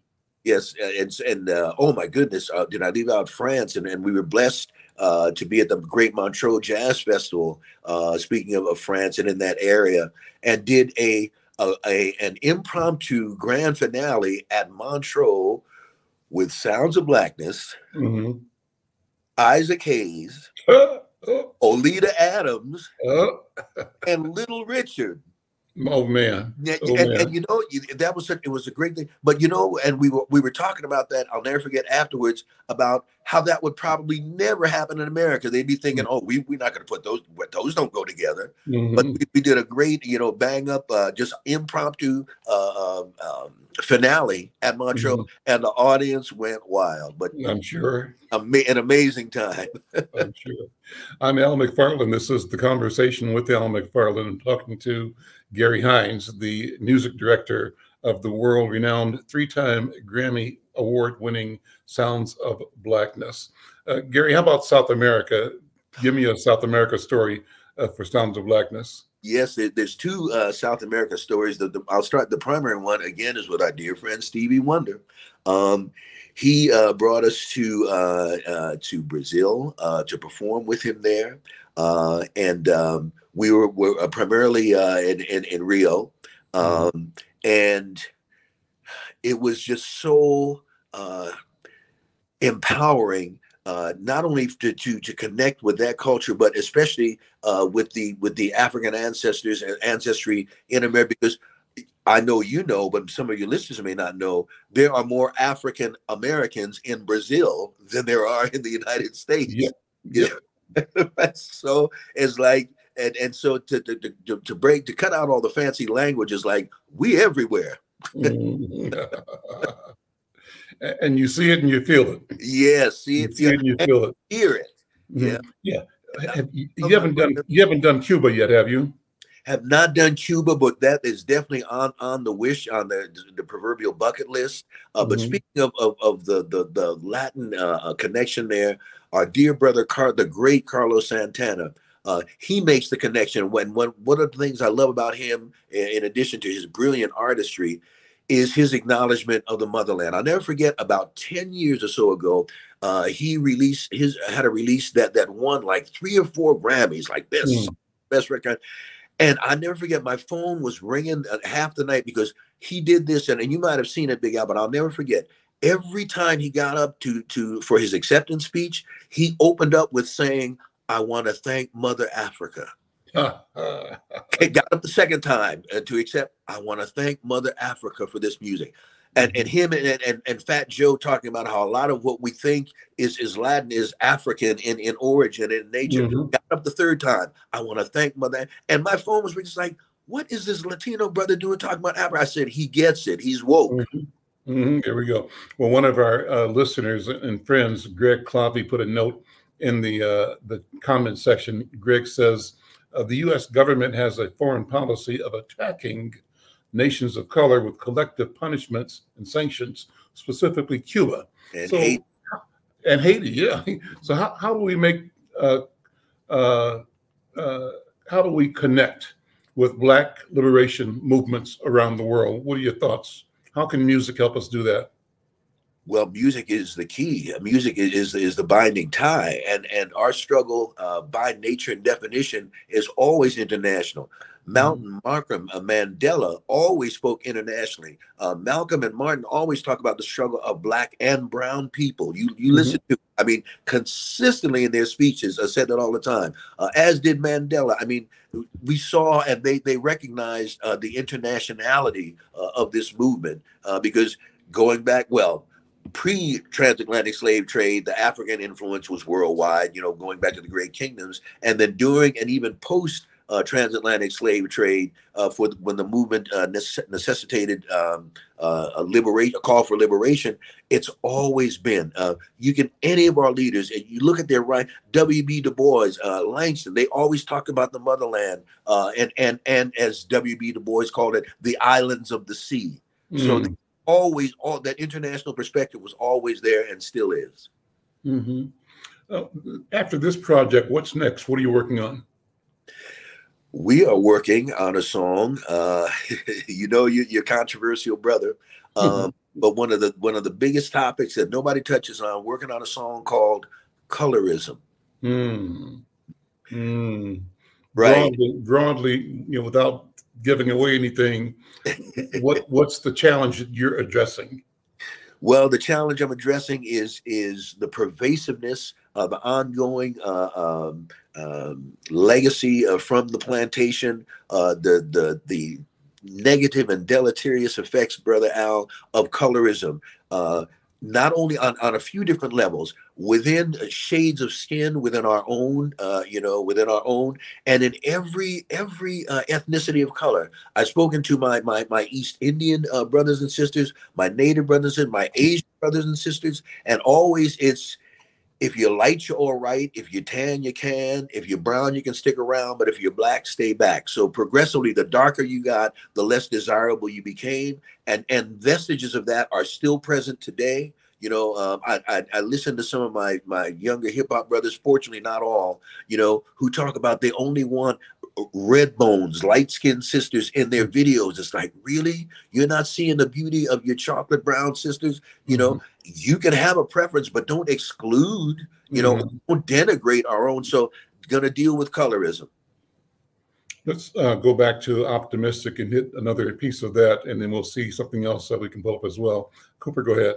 yes, and and oh my goodness, did I leave out France? And, and we were blessed uh, to be at the Great Montreux Jazz Festival, uh, speaking of, of, France and in that area, and did a a, a, an impromptu grand finale at Montreux with Sounds of Blackness, mm-hmm. Isaac Hayes, Oleta Adams, and Little Richard. Oh man! Yeah, oh, and, man. and, you know that was such, it was a great thing. But you know, and we were we were talking about that. I'll never forget afterwards about how that would probably never happen in America. They'd be thinking, mm-hmm. "Oh, we we're not going to put those those don't go together." Mm-hmm. But we, we, did a great, you know, bang up, uh, just impromptu uh, um, um finale at Montreux, mm-hmm. and the audience went wild. But I'm sure ama- an amazing time. I'm sure. I'm Al McFarlane. This is the conversation with Al McFarlane. I'm talking to Gary Hines, the music director of the world renowned three time Grammy Award winning Sounds of Blackness. Uh, Gary, how about South America? Give me a South America story uh, for Sounds of Blackness. Yes, there's two uh, South America stories. The, the, I'll start. The primary one again is with our dear friend Stevie Wonder. Um, he uh, brought us to uh, uh, to Brazil to perform with him there, and um, we were, were uh, primarily uh, in, in, in Rio, mm-hmm. um, and it was just so uh, empowering uh, not only to, to to connect with that culture, but especially uh, with the with the African ancestors and ancestry in America, because I know you know, but some of your listeners may not know, there are more African Americans in Brazil than there are in the United States. Yeah. yeah. so it's like, and and so to, to to to break to cut out all the fancy language is like we everywhere. Mm-hmm. and you see it and you feel it. Yeah, see it, you see it and you feel it. Hear it. Yeah, yeah. Have, you, you haven't done you haven't done Cuba yet, have you? Have not done Cuba, but that is definitely on on the wish on the the proverbial bucket list. Uh, but Mhm. speaking of, of of the the the Latin uh, uh, connection there, our dear brother Car, the great Carlos Santana, uh, he makes the connection. When one one of the things I love about him, in, in addition to his brilliant artistry, is his acknowledgement of the motherland. I'll never forget about 10 years or so ago, uh, he released his had a release that that won like three or four Grammys, like best Mm. best record. And I never forget, my phone was ringing uh, half the night because he did this, and, and you might have seen it, Big Al, but I'll never forget. Every time he got up to to for his acceptance speech, he opened up with saying, "I want to thank Mother Africa." Got up the second time uh, to accept. I want to thank Mother Africa for this music, and and him and, and and Fat Joe talking about how a lot of what we think is is Latin is African in in origin and nature. Mhm. Got up the third time. I want to thank Mother, and my phone was just like, "What is this Latino brother doing talking about Africa?" I said, "He gets it. He's woke." hmm There we go. Well, one of our uh, listeners and friends, Greg Clavey, put a note in the uh, the comment section. Greg says uh, the U.S. government has a foreign policy of attacking nations of color with collective punishments and sanctions, specifically Cuba And So- Haiti. and Haiti. Yeah. So how, how do we make uh, uh, uh, how do we connect with Black liberation movements around the world? What are your thoughts? How can music help us do that? Well, music is the key. Music is is, is the binding tie, and and our struggle uh, by nature and definition is always international. Mountain Markham uh, Mandela always spoke internationally. Uh, Malcolm and Martin always talk about the struggle of black and brown people. You you Mhm. listen to, I mean, consistently in their speeches. I said that all the time. Uh, as did Mandela. I mean, we saw and they they recognized uh, the internationality uh, of this movement uh, because going back, well, pre-transatlantic slave trade, the African influence was worldwide. You know, going back to the Great Kingdoms, and then during and even post. Uh, transatlantic slave trade uh, for the, when the movement uh, necess- necessitated um, uh, a liberate a call for liberation. It's always been. Uh, you can any of our leaders, and you look at their right. W. B. Du Bois, uh, Langston. They always talk about the motherland, uh, and and and as W. B. Du Bois called it, the islands of the sea. So Mm. the, always, all that international perspective was always there and still is. Mhm. Uh, after this project, what's next? What are you working on? We are working on a song. Uh, you know, you, you're controversial, brother. Um, but one of the one of the biggest topics that nobody touches on, working on a song called colorism. Mm. Mm. Right. Broadly, broadly, you know, without giving away anything, what what's the challenge that you're addressing? Well, the challenge I'm addressing is is the pervasiveness of ongoing uh, um, um, legacy uh, from the plantation, uh, the the the negative and deleterious effects, brother Al, of colorism. Uh, not only on, on a few different levels within shades of skin within our own uh, you know within our own and in every every uh, ethnicity of color. I've spoken to my my my east indian uh, brothers and sisters my native brothers and my asian brothers and sisters and always it's if you're light you're all right if you're tan you can if you're brown you can stick around but if you're black stay back. So progressively the darker you got the less desirable you became and and vestiges of that are still present today. You know um, I, I i listen to some of my my younger hip-hop brothers fortunately not all you know who talk about they only want red bones light-skinned sisters in their videos it's like really you're not seeing the beauty of your chocolate brown sisters you know you can have a preference but don't exclude you know Mhm. don't denigrate our own so gonna deal with colorism Let's uh, go back to optimistic and hit another piece of that, and then we'll see something else that we can pull up as well. Cooper, go ahead.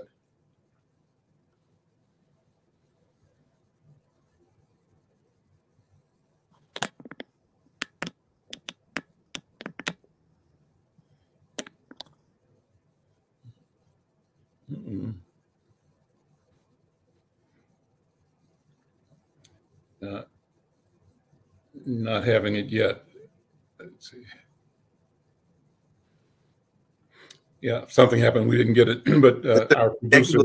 Uh, not having it yet. Let's see. Yeah, something happened. We didn't get it, but uh, our producer.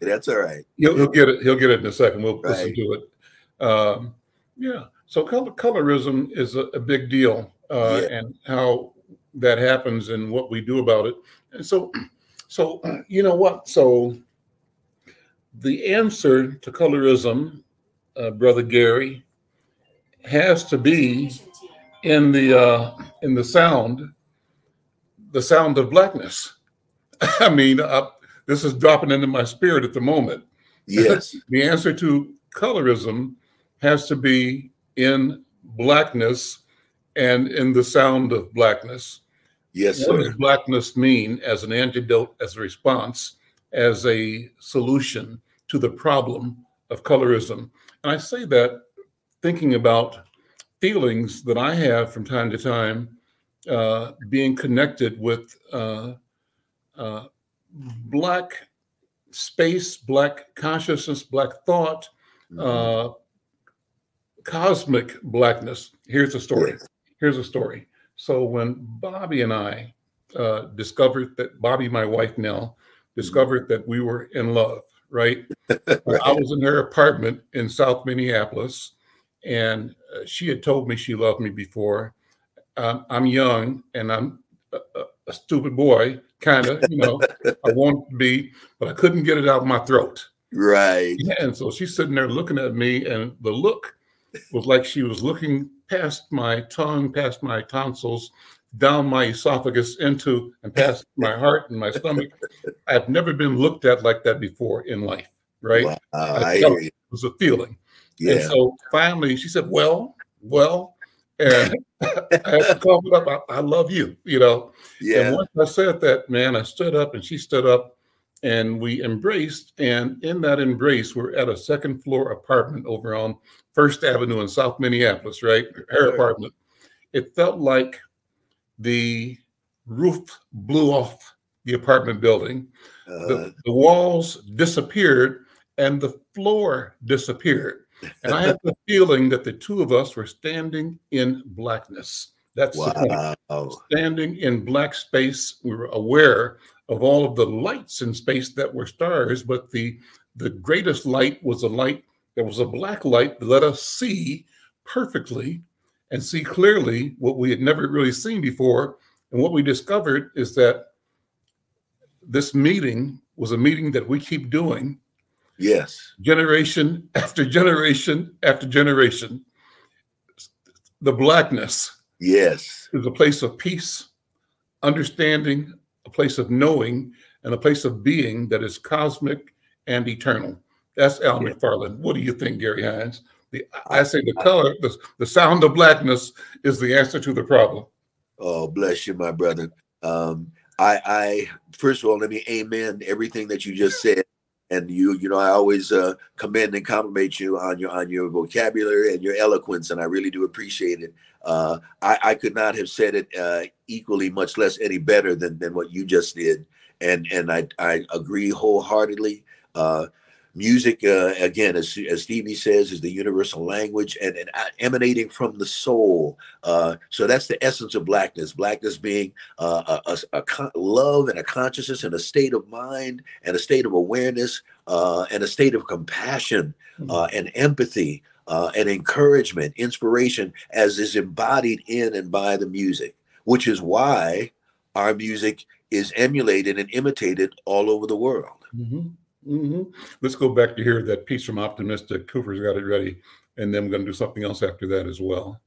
That's all right. He'll, he'll get it. He'll get it in a second. We'll Right. listen to it. Um, yeah. So color, colorism is a, a big deal, uh, Yeah. and how that happens and what we do about it. And so, so you know what? So the answer to colorism, uh, brother Gary, has to be in the uh, in the sound, the sound of blackness. I mean, uh, this is dropping into my spirit at the moment. Yes. the answer to colorism has to be in blackness and in the sound of blackness. Yes, What sir. does blackness mean as an antidote, as a response, as a solution to the problem of colorism? And I say that thinking about feelings that I have from time to time uh, being connected with uh, uh, Black space, Black consciousness, Black thought, uh, cosmic Blackness. Here's a story. Here's a story. So when Bobby and I uh, discovered that Bobby, my wife now, discovered that we were in love, right? I was in her apartment in South Minneapolis, and uh, she had told me she loved me before. Um, I'm young and I'm a, a- stupid boy, kind of, you know, I wanted to be, but I couldn't get it out of my throat. Right. Yeah, and so she's sitting there looking at me, and the look was like she was looking past my tongue, past my tonsils, down my esophagus, into and past my heart and my stomach. I've never been looked at like that before in life, right? Wow, I I. It was a feeling. And Yeah. so finally she said, Well, well, and I had to cough it up. I, I love you, you know. Yeah. And once I said that, man, I stood up and she stood up and we embraced. And in that embrace, we're at a second floor apartment over on First Avenue in South Minneapolis, right? Her Sure. apartment. It felt like the roof blew off the apartment building. Uh, The, the walls disappeared and the floor disappeared. And I had the feeling that the two of us were standing in blackness. That's wow. standing in black space we were aware of all of the lights in space that were stars but the the greatest light was a light that was a black light that let us see perfectly and see clearly what we had never really seen before and what we discovered is that this meeting was a meeting that we keep doing Yes. generation after generation after generation the blackness Yes. is a place of peace, understanding, a place of knowing, and a place of being that is cosmic and eternal. That's Al McFarlane. What do you think, Gary Hines? The, I say the color, the, the sound of blackness is the answer to the problem. Oh, bless you, my brother. Um, I, I first of all, let me amen everything that you just said. And you, you know, I always uh, commend and compliment you on your on your vocabulary and your eloquence, and I really do appreciate it. Uh, I, I could not have said it uh, equally, much less any better than than what you just did. And and I I agree wholeheartedly. Uh, music, uh, again, as as Stevie says, is the universal language and, and uh, emanating from the soul. Uh, so that's the essence of blackness. Blackness being uh, a, a, a con- love and a consciousness and a state of mind and a state of awareness uh, and a state of compassion uh, and empathy uh, and encouragement, inspiration, as is embodied in and by the music, which is why our music is emulated and imitated all over the world. Mhm, mhm. Let's go back to hear that piece from Optimistic. Cooper's got it ready. And then we're going to do something else after that as well.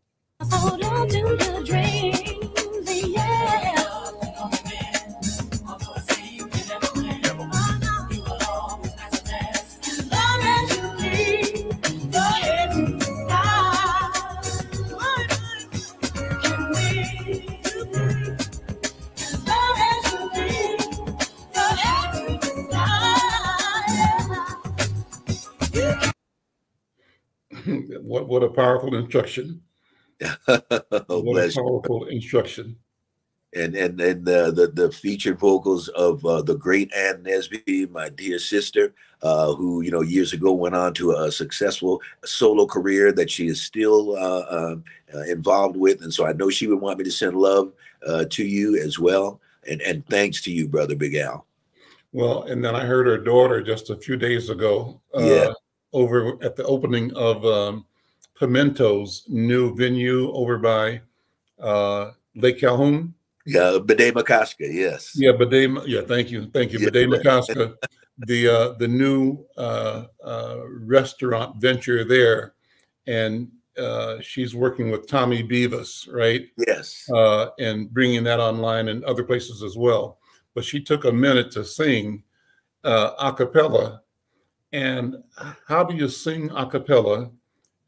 What, what a powerful instruction. oh, What a bless you. powerful instruction. and and and the the, the featured vocals of uh, the great Ann Nesby, my dear sister, uh, who you know years ago went on to a successful solo career that she is still uh, uh, uh involved with, and so I know she would want me to send love uh, to you as well, and and thanks to you, brother Big Al. Well, and then I heard her daughter just a few days ago. yeah. Over at the opening of um, Pimento's new venue over by Lake Calhoun. Yeah, Bde Maka Ska, yes. Yeah, Bde, yeah, thank you. Thank you. Yeah. Bde Maka Ska, the uh, the new uh, uh, restaurant venture there. And uh, she's working with Tomme Beevas, right? Yes. Uh, and bringing that online and other places as well. But she took a minute to sing uh, a cappella. And how do you sing a cappella?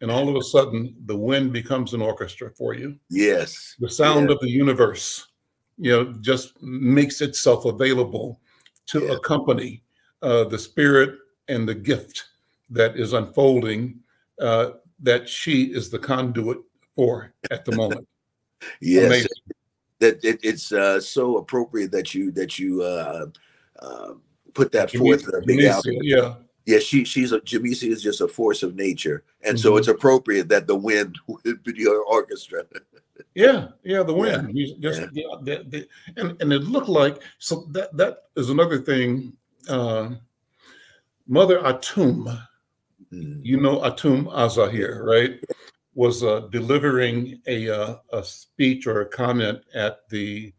And all of a sudden, the wind becomes an orchestra for you. Yes. The sound of the universe you know, just makes itself available to accompany uh, the spirit and the gift that is unfolding uh, that she is the conduit for at the moment. Yes. Amazing. That it, it's uh, so appropriate that you that you uh, uh, put that forth, uh, Big Al. Yeah, Yeah, she she's a Jamecia is just a force of nature, and so Mhm. it's appropriate that the wind would be your orchestra. yeah, yeah. The Yeah. wind, You just yeah. the, the, and and it looked like so that that is another thing. Uh, Mother Atum, Mm. you know Atum Azzahir, right? Was uh, delivering a uh, a speech or a comment at the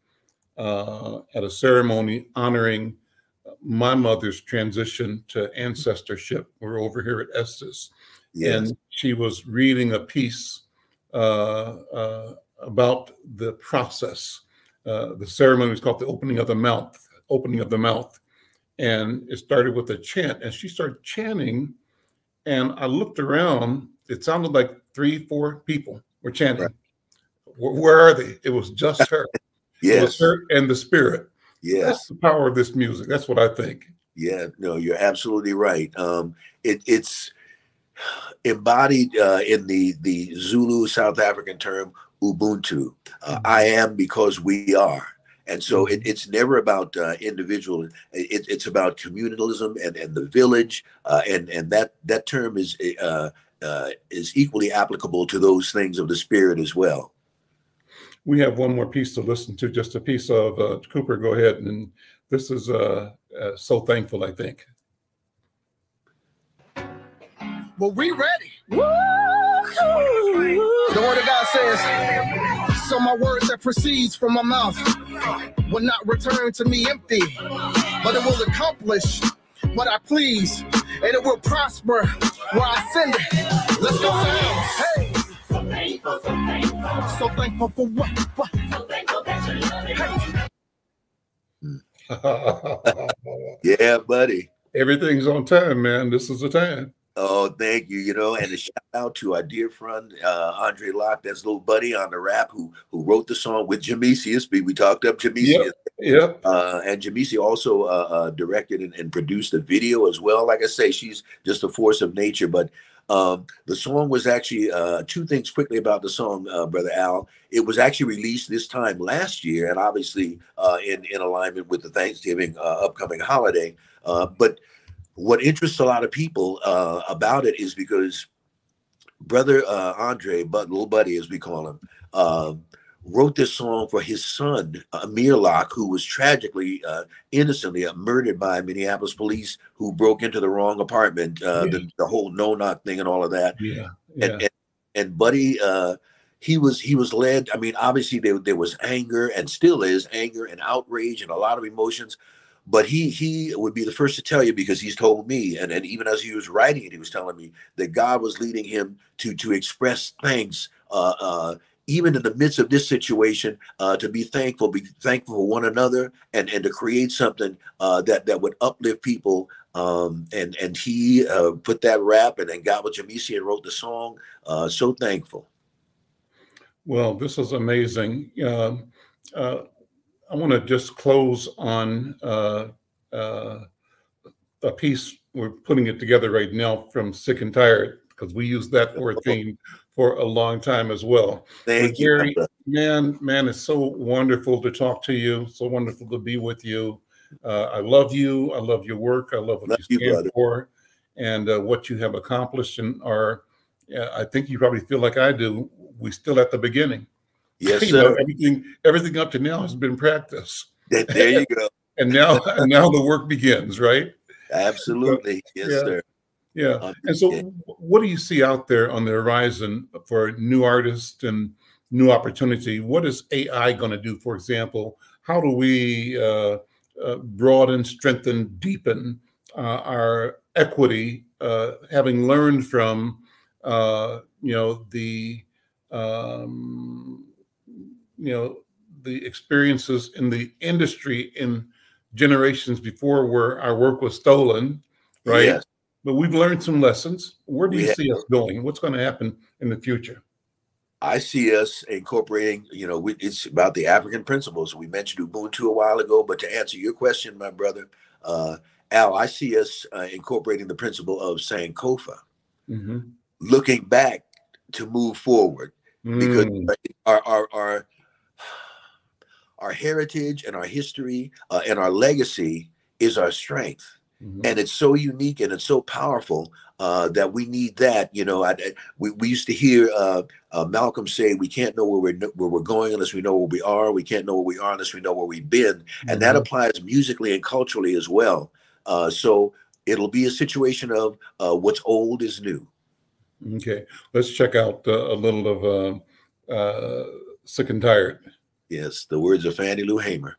uh, at a ceremony honoring my mother's transition to ancestorship. We're over here at Estes, Yes, and she was reading a piece uh, uh, about the process. Uh, the ceremony was called the opening of the mouth. Opening of the mouth, and it started with a chant, and she started chanting, and I looked around. It sounded like three, four people were chanting. Right. Where, where are they? It was just her. It was yes, her and the spirit. That's yes, the power of this music. That's what I think. yeah. No, you're absolutely right. Um, it, it's embodied uh, in the the Zulu South African term Ubuntu. Uh, I am because we are. And so it, it's never about uh, individual. It, it's about communalism and, and the village, uh, and and that that term is uh, uh, is equally applicable to those things of the spirit as well. We have one more piece to listen to, just a piece of uh, Cooper. Go ahead, and this is uh, uh, so thankful. I think. Well, we ready. The word of God says, So my words that proceeds from my mouth will not return to me empty, but it will accomplish what I please, and it will prosper where I send it. Let's go, Sam. Hey. So thankful, so thankful, So thankful for what? what? so thankful that you love it. Yeah, buddy. Everything's on time, man. This is the time. Oh, thank you. You know, and a shout out to our dear friend uh, Andre Locke, that's little buddy on the rap who who wrote the song with Jamisius. We we talked up Jamisius. Yep. Uh, and Jamecia also uh, uh, directed and, and produced the video as well. Like I say, she's just a force of nature. But um, the song was actually uh, two things quickly about the song, uh, brother Al. It was actually released this time last year, and obviously uh, in in alignment with the Thanksgiving uh, upcoming holiday. Uh, but what interests a lot of people uh, about it is because brother Andre, but little buddy as we call him, um, wrote this song for his son Amir Locke, who was tragically, uh, innocently uh, murdered by Minneapolis police who broke into the wrong apartment. Uh, the, the whole no knock thing and all of that. Yeah. And, and and Buddy, uh, he was he was led. I mean, obviously there there was anger and still is anger and outrage and a lot of emotions. But he he would be the first to tell you because he's told me, and, and even as he was writing it, he was telling me that God was leading him to to express thanks, uh, uh, even in the midst of this situation, uh, to be thankful, be thankful for one another, and and to create something uh, that that would uplift people. Um, and and he uh, put that rap, and then got with Jamecia and wrote the song. Uh, so thankful. Well, this is amazing. Uh, uh, I want to just close on uh, uh, a piece. We're putting it together right now from Sick and Tired because we use that for a theme for a long time as well. Thank you, Gary, man, man, it's so wonderful to talk to you. So wonderful to be with you. Uh, I love you. I love your work. I love what Love you you, stand brother. for, and uh, what you have accomplished. And are, yeah, I think you probably feel like I do. We're still at the beginning. Yes, You know, sir. everything, everything up to now has been practice, There there you go. and now, now the work begins. Right? Absolutely. Yes, Yeah. sir. Yeah. And so, what do you see out there on the horizon for new artists and new opportunity? What is AI going to do, for example? How do we uh, uh, broaden, strengthen, deepen uh, our equity, uh, having learned from, uh, you know, the, um, you know, the experiences in the industry in generations before where our work was stolen, right? Yes. But we've learned some lessons. Where do We you have. see us going? What's going to happen in the future? I see us incorporating, you know, we, it's about the African principles. We mentioned Ubuntu a while ago, but to answer your question, my brother, uh, Al, I see us uh, incorporating the principle of Sankofa, Mm-hmm. looking back to move forward because Mm. our, our, our, our heritage and our history uh, and our legacy is our strength. Mm-hmm. and it's so unique and it's so powerful uh, that we need that. You know, I, we, we used to hear uh, uh, Malcolm say, "We can't know where we're where we're going unless we know where we are. We can't know where we are unless we know where we've been." And that Mhm. applies musically and culturally as well. Uh, so it'll be a situation of uh, what's old is new. Okay, let's check out uh, a little of uh, uh, "Sick and Tired." Yes, the words of Fannie Lou Hamer.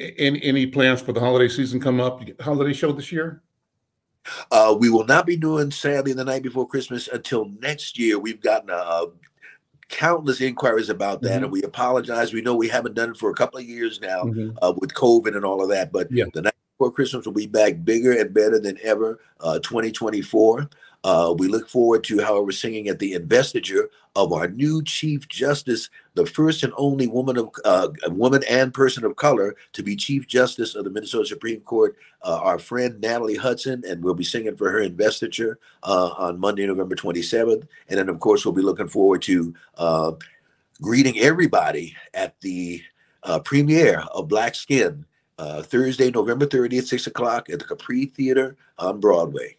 Any any plans for the holiday season come up? Holiday show this year? Uh, we will not be doing sadly the night before Christmas until next year. We've gotten uh, countless inquiries about that, Mhm. and we apologize. We know we haven't done it for a couple of years now Mhm. uh, with COVID and all of that, but Yeah. the night before Christmas will be back bigger and better than ever. Uh, 2024. Uh, we look forward to, however, singing at the investiture of our new Chief Justice, the first and only woman of uh, woman and person of color to be Chief Justice of the Minnesota Supreme Court, uh, our friend Natalie Hudson, and we'll be singing for her investiture uh, on Monday, November 27th. And then, of course, we'll be looking forward to uh, greeting everybody at the uh, premiere of Black Skin Thursday, November 30th, 6 o'clock at the Capri Theater on Broadway.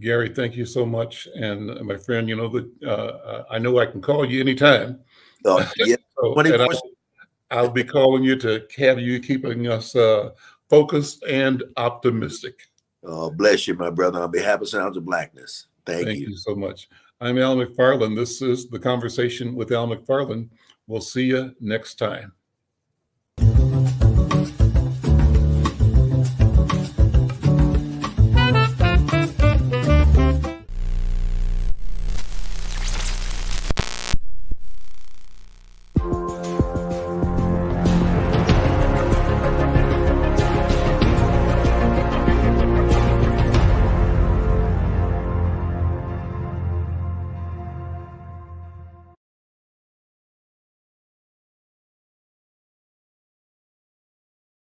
Gary, thank you so much, and my friend, you know that uh, I know I can call you anytime. Uh, yeah, So, I'll, I'll be calling you to have you keeping us uh, focused and optimistic. Oh, bless you, my brother. On behalf of Sounds of Blackness, thank, Thank you. you so much. I'm Al McFarlane. This is the conversation with Al McFarlane. We'll see you next time.